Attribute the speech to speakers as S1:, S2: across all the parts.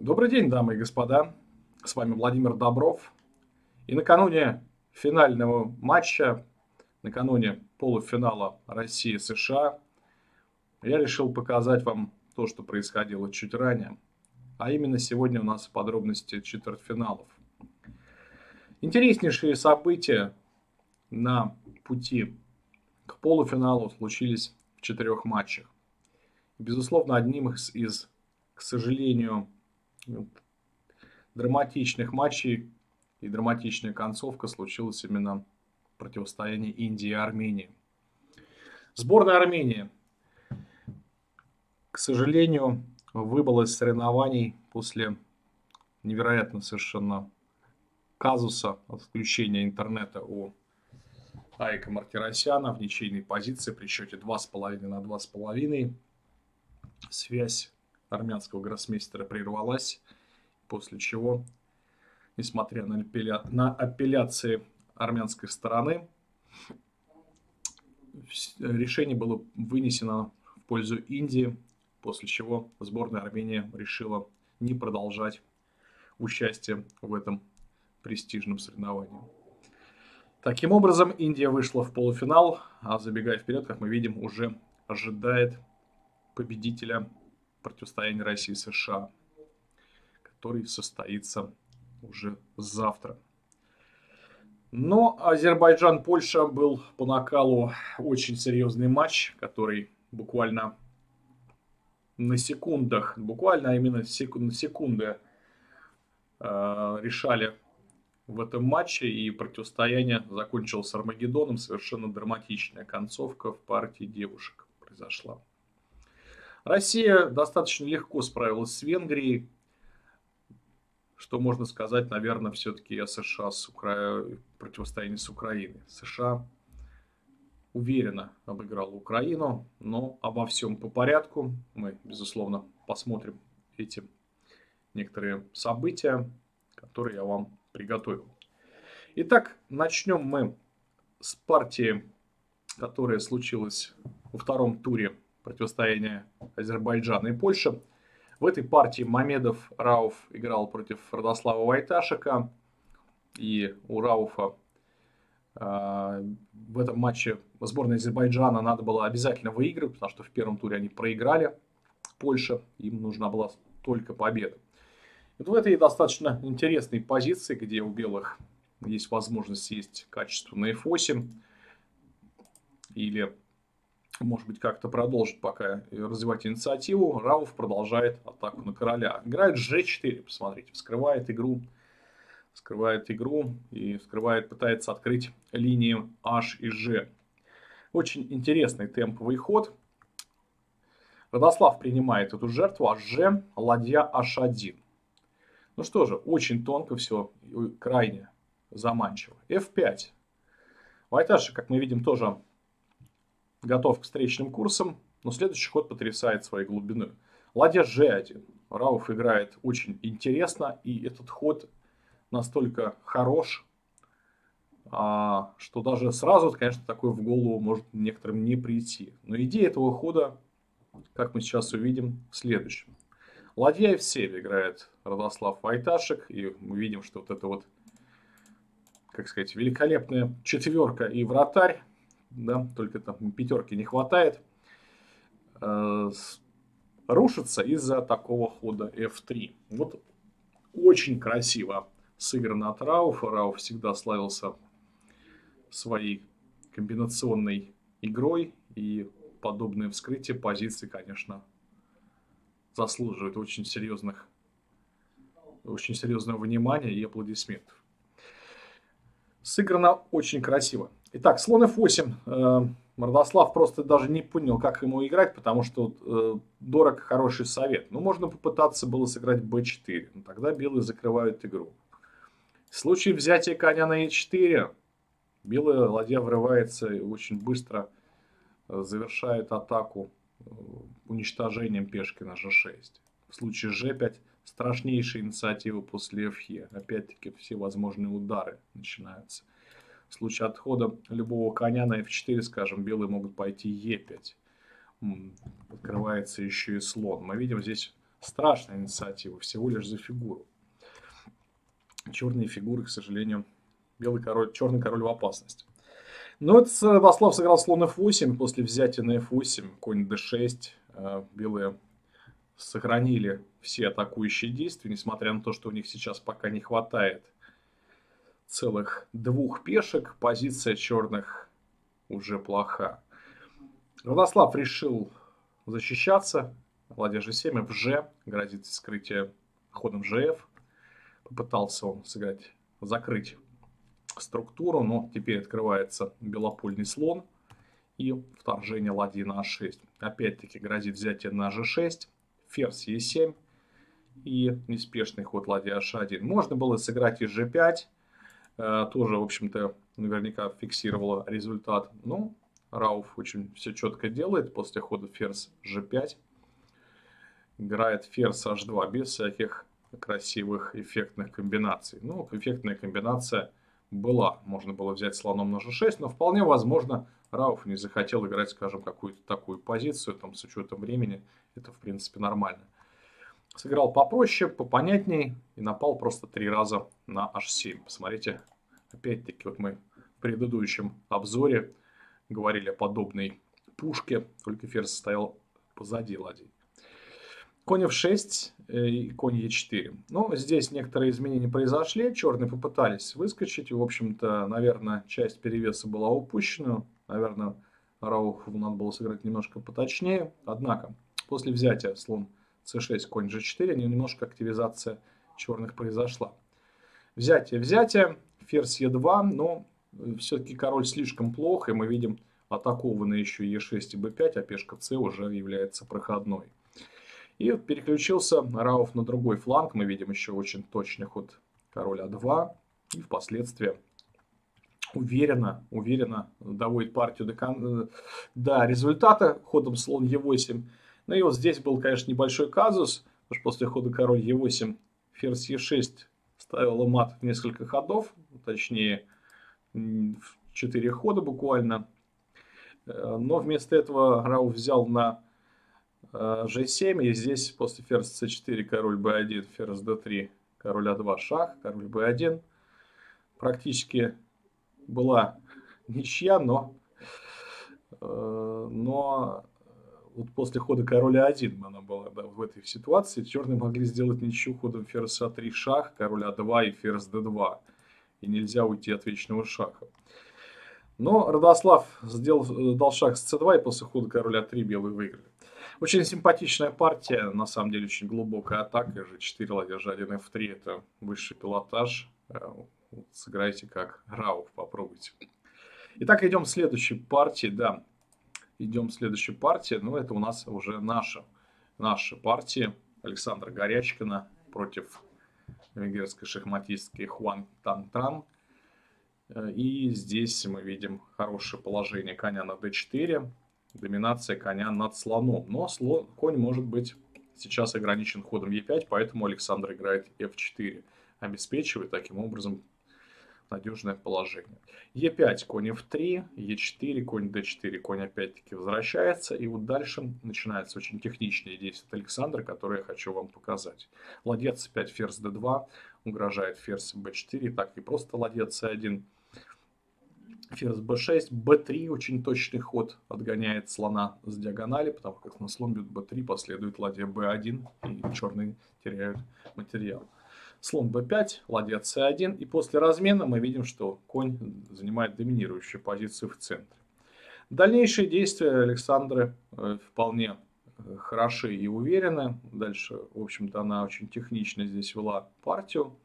S1: Добрый день, дамы и господа. С вами Владимир Добров. И накануне финального матча, накануне полуфинала России-США, я решил показать вам то, что происходило чуть ранее. А именно сегодня у нас подробности четвертьфиналов. Интереснейшие события на пути к полуфиналу случились в четырех матчах. Безусловно, одним из, к сожалению, драматичных матчей и драматичная концовка случилась именно противостояние Индии и Армении. Сборная Армении, к сожалению, выбыла из соревнований после невероятно совершенно казуса отключения интернета у Айка Мартиросяна в ничейной позиции при счете 2,5 на 2,5. Связь армянского гроссмейстера прервалась, после чего, несмотря на, апелля... на апелляции армянской стороны, решение было вынесено в пользу Индии, после чего сборная Армении решила не продолжать участие в этом престижном соревновании. Таким образом, Индия вышла в полуфинал, а забегая вперед, как мы видим, уже ожидает победителя противостояния России и США, который состоится уже завтра. Но Азербайджан-Польша был по накалу очень серьезный матч, который буквально на секундах, буквально именно на секунды э, решали в этом матче, и противостояние закончилось Армагеддоном. Совершенно драматичная концовка в партии девушек произошла. Россия достаточно легко справилась с Венгрией. Что можно сказать, наверное, все-таки о США с Укра... противостоянии с Украиной. США уверенно обыграла Украину, но обо всем по порядку. Мы, безусловно, посмотрим эти некоторые события, которые я вам приготовил. Итак, начнем мы с партии, которая случилась во втором туре противостояния Азербайджана и Польши. В этой партии Мамедов Рауф играл против Родослава Вайташика. И у Рауфа э, в этом матче сборной Азербайджана надо было обязательно выигрывать, потому что в первом туре они проиграли Польше. Им нужна была только победа. Вот в этой достаточно интересной позиции, где у белых есть возможность съесть качественный F8 или может быть, как-то продолжит пока развивать инициативу. Рауф продолжает атаку на короля. Играет G4, посмотрите, вскрывает игру, вскрывает игру и вскрывает, пытается открыть линии H и G. Очень интересный темповый ход. Родослав принимает эту жертву, а ладья H1. Ну что же, очень тонко все, крайне заманчиво. F5. Вайташи, как мы видим, тоже готов к встречным курсам, но следующий ход потрясает своей глубиной. Ладья G1. Рауф играет очень интересно, и этот ход настолько хорош, а, что даже сразу, конечно, такое в голову может некоторым не прийти. Но идея этого хода, как мы сейчас увидим, в следующем. Ладья F7 играет Родослав Вайташек, и мы видим, что вот это вот, как сказать, великолепная четверка и вратарь да, только там пятерки не хватает, э, рушится из-за такого хода f3. Вот очень красиво сыграно от Рауфа. Рауф всегда славился своей комбинационной игрой, и подобное вскрытие позиции, конечно, заслуживает очень серьезных, очень серьезного внимания и аплодисментов. Сыграно очень красиво. Итак, слон f8. Э, Мордослав просто даже не понял, как ему играть, потому что э, дорог хороший совет. Ну, можно попытаться было сыграть b4, но тогда белые закрывают игру. В случае взятия коня на e4, белая ладья врывается и очень быстро э, завершает атаку уничтожением пешки на g6. В случае g5 страшнейшая инициатива после fe. Опять-таки все возможные удары начинаются. В случае отхода любого коня на f4, скажем, белые могут пойти e5. Открывается еще и слон. Мы видим здесь Страшная инициатива, всего лишь за фигуру. Черные фигуры, к сожалению, белый король, черный король в опасности. Но это Святослав сыграл слон f8, после взятия на f8, конь d6, э, белые сохранили все атакующие действия, несмотря на то, что у них сейчас пока не хватает целых двух пешек, позиция черных уже плоха. Владислав решил защищаться, ладья g7, fg, грозит скрытие ходом gf. Попытался он сыграть, закрыть структуру, но теперь открывается белопольный слон и вторжение ладьи на a6. Опять-таки грозит взятие на g6, ферзь e7 и неспешный ход ладья h1. Можно было сыграть и g5, э, тоже, в общем-то, наверняка фиксировало результат. Но Рауф очень все четко делает после хода ферзь g5. Играет ферзь h2 без всяких красивых эффектных комбинаций. Ну, эффектная комбинация была. Можно было взять слоном на g6, но вполне возможно Рауф не захотел играть, скажем, какую-то такую позицию, там, с учетом времени. Это, в принципе, нормально. Сыграл попроще, попонятней и напал просто три раза на h7. Посмотрите, опять-таки, вот мы в предыдущем обзоре говорили о подобной пушке, только ферзь стоял позади ладей. Конь f6 э, и конь e4. Ну, здесь некоторые изменения произошли. Черные попытались выскочить. В общем-то, наверное, часть перевеса была упущена. Наверное, Рауху надо было сыграть немножко поточнее. Однако, после взятия слон c6, конь g4, немножко активизация черных произошла. Взятие, взятие, ферзь e2, но все-таки король слишком плох, и мы видим атакованный еще e6 и b5, а пешка c уже является проходной. И переключился Рауф на другой фланг. Мы видим еще очень точный ход короля 2. И впоследствии уверенно, уверенно доводит партию до, кон... до результата ходом слон Е8. Ну и вот здесь был, конечно, небольшой казус, потому что после хода король Е8 ферзь Е6 ставила мат в несколько ходов, точнее в 4 хода буквально. Э, но вместо этого Рауф взял на g7, и здесь после ферзь c4, король b1, ферзь d3, король a2, шах, король b1. Практически была ничья, но, э, но вот после хода короля 1 она была да, в этой ситуации. Черные могли сделать ничью ходом ферзь а3 шах, король а2 и ферзь d2. И нельзя уйти от вечного шаха. Но Родослав сделал, э, дал шаг с c2 и после хода короля 3 белые выиграли. Очень симпатичная партия, на самом деле очень глубокая атака. G4 ладья G1 F3 это высший пилотаж. Э, сыграйте как Рауф, попробуйте. Итак, идем к следующей партии, да. Идем к следующей партии, но это у нас уже наша, наша партия Александра Горячкина против венгерской шахматистки Хуан Тантран. Э, и здесь мы видим хорошее положение коня на d4 доминация коня над слоном. Но слон, конь может быть сейчас ограничен ходом e5, поэтому Александр играет f4, обеспечивая таким образом надежное положение. e5, конь f3, e4, конь d4, конь опять-таки возвращается. И вот дальше начинается очень техничное действие от Александра, которое я хочу вам показать. Ладья c5, ферзь d2, угрожает ферзь b4, так и просто ладья c1 Ферзь b6, b3, очень точный ход, отгоняет слона с диагонали, потому как на слон бьет b3, последует ладья b1, и черные теряют материал. Слон b5, ладья c1, и после размена мы видим, что конь занимает доминирующую позицию в центре. Дальнейшие действия Александры э, вполне э, хороши и уверены. Дальше, в общем-то, она очень технично здесь вела партию.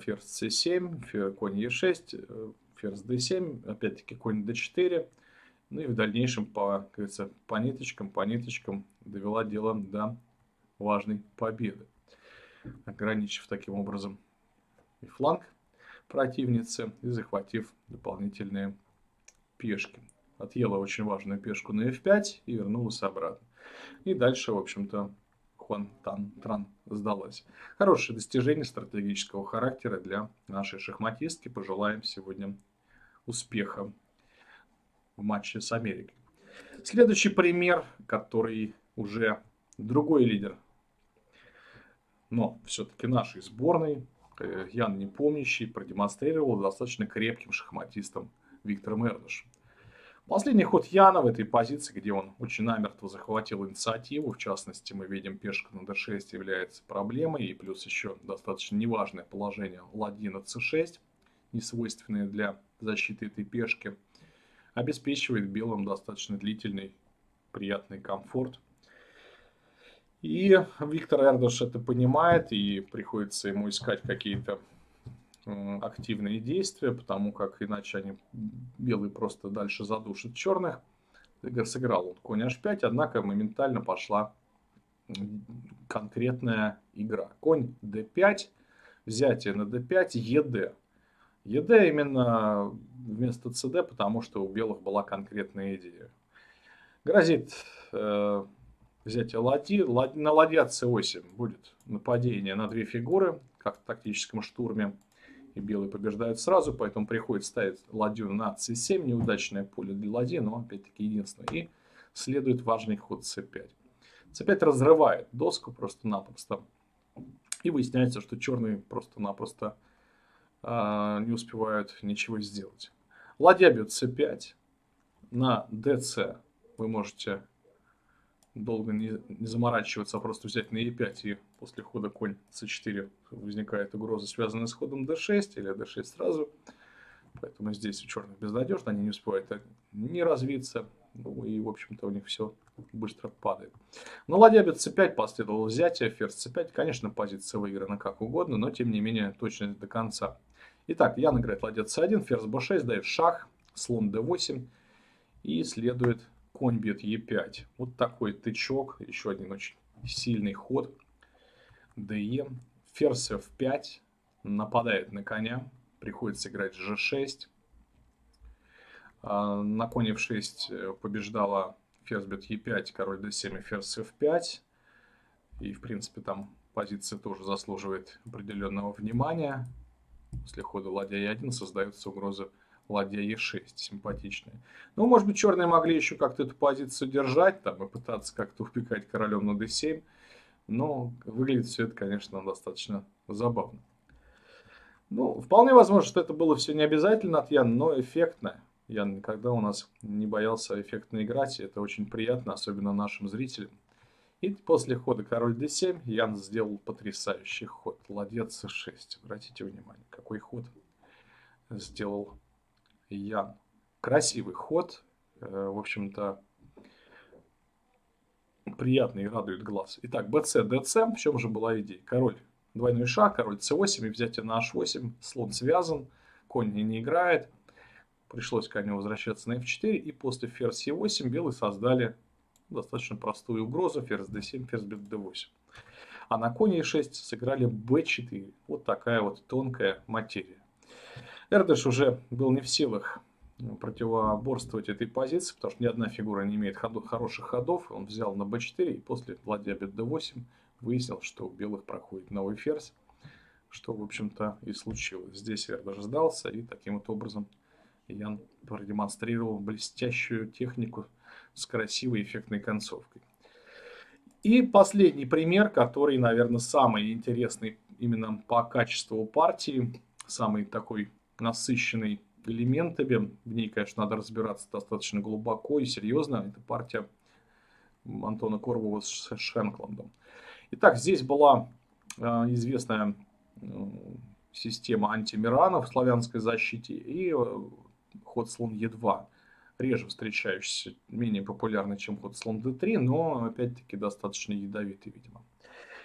S1: Ферзь c7, конь e6, ферзь d7, опять-таки конь d4. Ну и в дальнейшем, по, как говорится, по ниточкам, по ниточкам довела дело до важной победы. Ограничив таким образом и фланг противницы и захватив дополнительные пешки. Отъела очень важную пешку на f5 и вернулась обратно. И дальше, в общем-то, Хуан Тан Тран сдалась. Хорошее достижение стратегического характера для нашей шахматистки. Пожелаем сегодня успеха в матче с Америкой. Следующий пример, который уже другой лидер Но все-таки нашей сборной э, Ян Непомнящий продемонстрировал достаточно крепким шахматистом Виктор Мердыш. Последний ход Яна в этой позиции, где он очень намертво захватил инициативу, в частности, мы видим, пешка на d6 является проблемой, и плюс еще достаточно неважное положение ладьи на c6, несвойственное для защиты этой пешки, обеспечивает белым достаточно длительный, приятный комфорт. И Виктор Эрдош это понимает, и приходится ему искать какие-то активные действия, потому как иначе они белые просто дальше задушат черных. Сыграл он конь h5, однако моментально пошла конкретная игра. Конь d5, взятие на d5, ед. ед именно вместо cd, потому что у белых была конкретная идея. Грозит э, взятие ладьи. На ладья c8 будет нападение на две фигуры, как в тактическом штурме и белые побеждают сразу, поэтому приходится ставить ладью на c7, неудачное поле для ладьи, но опять-таки единственное. И следует важный ход c5. c5 разрывает доску просто-напросто. И выясняется, что черные просто-напросто э, не успевают ничего сделать. Ладья бьет c5. На dc вы можете долго не, не заморачиваться, а просто взять на e5 и после хода конь c4 возникает угроза, связанная с ходом d6 или d6 сразу. Поэтому здесь у черных безнадежно, они не успевают не развиться, ну и, в общем-то, у них все быстро падает. Но ладья бьет c5, последовало взятие, ферзь c5. Конечно, позиция выиграна как угодно, но, тем не менее, точность до конца. Итак, Ян играет ладья c1, ферзь b6, дает шах, слон d8 и следует конь бьет Е5. Вот такой тычок, еще один очень сильный ход. ДЕ. Ферзь F5. Нападает на коня. Приходится играть G6. А, на коне F6 э, побеждала ферзь бьет Е5, король D7 и ферзь F5. И, в принципе, там позиция тоже заслуживает определенного внимания. После хода ладья E1 создается угроза ладья Е6, симпатичная. Ну, может быть, черные могли еще как-то эту позицию держать, там, и пытаться как-то упекать королем на d7. Но выглядит все это, конечно, достаточно забавно. Ну, вполне возможно, что это было все не обязательно от Яна, но эффектно. Ян никогда у нас не боялся эффектно играть, и это очень приятно, особенно нашим зрителям. И после хода король d7 Ян сделал потрясающий ход. Ладья c6. Обратите внимание, какой ход сделал Ян. Красивый ход. Э, в общем-то, приятный и радует глаз. Итак, BC, DC. В чем же была идея? Король двойной шаг, король c8 и взятие на h8. Слон связан, конь не играет. Пришлось коню возвращаться на f4. И после ферзь e8 белые создали достаточно простую угрозу. Ферзь d7, ферзь бьет d8. А на коне e6 сыграли b4. Вот такая вот тонкая материя. Эрдыш уже был не в силах противоборствовать этой позиции, потому что ни одна фигура не имеет ходу, хороших ходов. Он взял на b4 и после ладья бьет d8 выяснил, что у белых проходит новый ферзь, что, в общем-то, и случилось. Здесь Эрдыш сдался, и таким вот образом Ян продемонстрировал блестящую технику с красивой эффектной концовкой. И последний пример, который, наверное, самый интересный именно по качеству партии, самый такой насыщенной элементами. В ней, конечно, надо разбираться достаточно глубоко и серьезно. Это партия Антона Корбова с Шенкландом. Итак, здесь была э, известная э, система антимиранов в славянской защите и э, ход слон Е2, реже встречающийся, менее популярный, чем ход слон d3, но опять-таки достаточно ядовитый, видимо.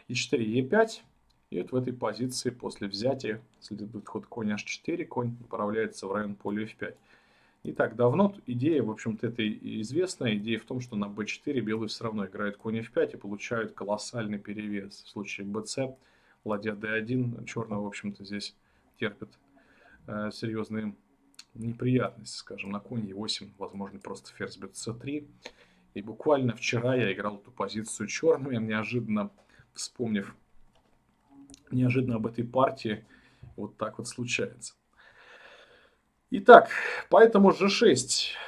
S1: Е4, Е5, и вот в этой позиции после взятия следует ход конь h4, конь направляется в район поля f5. Не так давно идея, в общем-то, это известная. Идея в том, что на b4 белые все равно играют конь f5 и получают колоссальный перевес. В случае bc ладья d1 черного, в общем-то, здесь терпит э, серьезные неприятности. Скажем, на конь e8, возможно, просто ферзь бьет c3. И буквально вчера я играл эту позицию черными, неожиданно вспомнив неожиданно об этой партии вот так вот случается. Итак, поэтому g6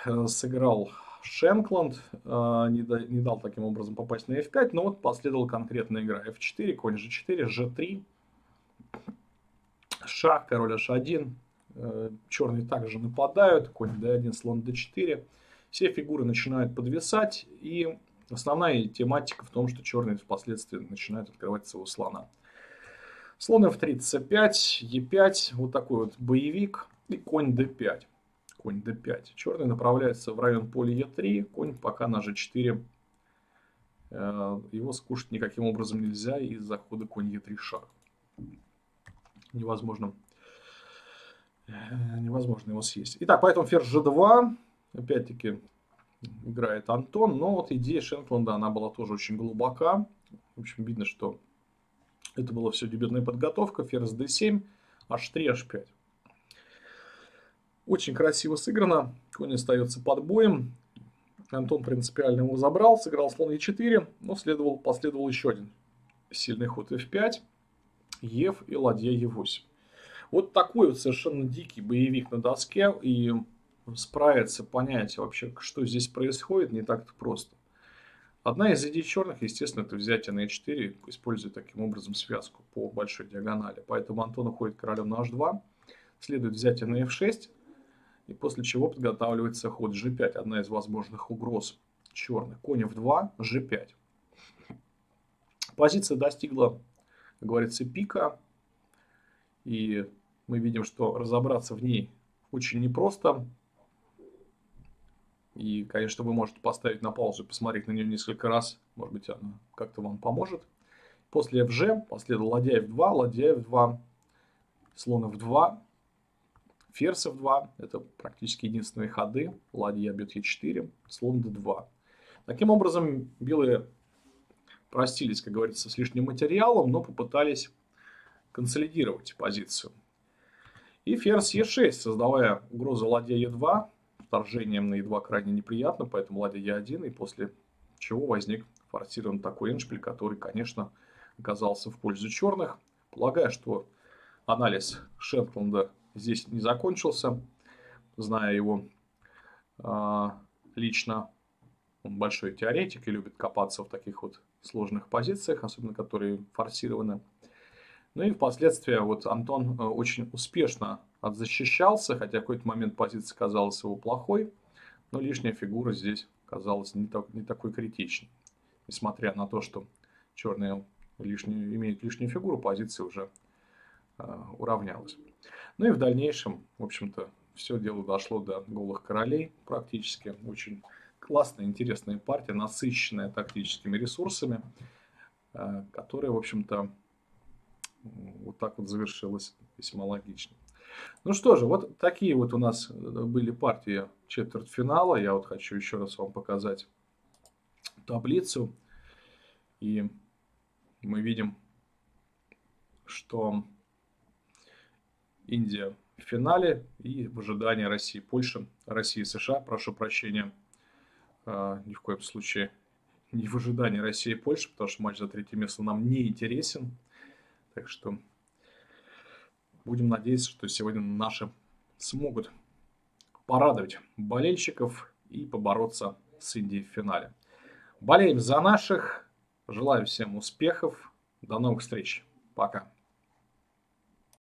S1: э, сыграл Шенкланд э, не, да, не дал таким образом попасть на f5, но вот последовала конкретная игра f4, конь g4, g3, шах, король h1, э, черные также нападают, конь d1, слон d4, все фигуры начинают подвисать, и основная тематика в том, что черные впоследствии начинают открывать своего слона. Слон f3, c5, e5, вот такой вот боевик, и конь d5 конь d5. Черный направляется в район поля e3, конь пока на g4. Э, его скушать никаким образом нельзя из-за хода конь e3 шаг. Невозможно, э, невозможно его съесть. Итак, поэтому ферзь g2. Опять-таки играет Антон. Но вот идея Шенкланда, она была тоже очень глубока. В общем, видно, что это была все дебютная подготовка. Ферзь d7, h3, h5. Очень красиво сыграно. Конь остается под боем. Антон принципиально его забрал, сыграл слон e4, но следовал, последовал еще один сильный ход f5, ев и ладья e8. Вот такой вот совершенно дикий боевик на доске, и справиться, понять вообще, что здесь происходит, не так-то просто. Одна из идей черных, естественно, это взятие на e4, используя таким образом связку по большой диагонали. Поэтому Антон уходит королем на h2, следует взятие на f6, и после чего подготавливается ход g5, одна из возможных угроз черных. Конь f2, g5. Позиция достигла, как говорится, пика. И мы видим, что разобраться в ней очень непросто. И, конечно, вы можете поставить на паузу посмотреть на нее несколько раз. Может быть, она как-то вам поможет. После fg последовал ладья f2, ладья f2, слон f2, Ферзь f2, это практически единственные ходы. Ладья бьет e4, слон d2. Таким образом, белые простились, как говорится, с лишним материалом, но попытались консолидировать позицию. И ферзь e6, создавая угрозу ладья e2, вторжением на e2 крайне неприятно, поэтому ладья e1, и после чего возник форсирован такой эншпиль, который, конечно, оказался в пользу черных. Полагаю, что анализ Шенкланда здесь не закончился, зная его э, лично. Он большой теоретик и любит копаться в таких вот сложных позициях, особенно которые форсированы. Ну и впоследствии вот Антон э, очень успешно отзащищался, хотя в какой-то момент позиция казалась его плохой, но лишняя фигура здесь казалась не, так, не такой критичной. Несмотря на то, что черные лишнюю, имеют лишнюю фигуру, позиция уже э, уравнялась. Ну и в дальнейшем, в общем-то, все дело дошло до голых королей практически. Очень классная, интересная партия, насыщенная тактическими ресурсами, э, которая, в общем-то, вот так вот завершилась весьма логично. Ну что же, вот такие вот у нас были партии четвертьфинала. Я вот хочу еще раз вам показать таблицу. И мы видим, что Индия в финале и в ожидании России. Польша, Россия и США, прошу прощения, а, ни в коем случае не в ожидании России и Польши, потому что матч за третье место нам не интересен. Так что будем надеяться, что сегодня наши смогут порадовать болельщиков и побороться с Индией в финале. Болеем за наших. Желаю всем успехов. До новых встреч. Пока.